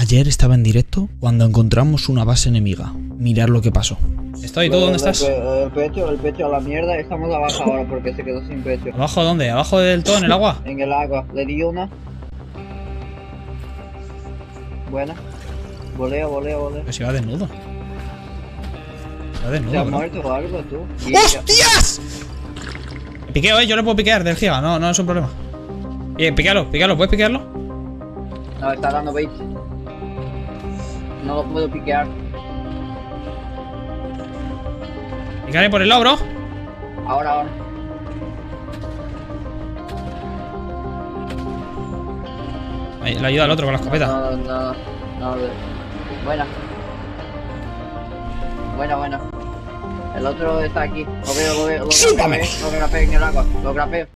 Ayer estaba en directo cuando encontramos una base enemiga. Mirad lo que pasó. Estoy, ¿tú dónde estás? El, pecho, el pecho a la mierda. Estamos abajo ahora porque se quedó sin pecho. ¿Abajo dónde? ¿Abajo del todo en el agua? En el agua. Le di una. Buena. Voleo, voleo. Pues si va desnudo. Va desnudo. ¿Se ha bro. muerto o algo tú? Y- ¡Hostias! Piqueo, eh, yo le puedo piquear del ciega, no, no es un problema. Bien, piquealo, piquealo, ¿puedes piquearlo? No, está dando bait. No lo puedo piquear. Picaré por el lado, bro. Ahora, ahora. Ahí, le ayuda al otro con la escopeta. No, no, no. no, no. Buena. Buena, buena. El otro está aquí. Lo veo, lo veo. Lo ¡Chúpame! grapeo, lo grapeo en el agua. Lo grapeo.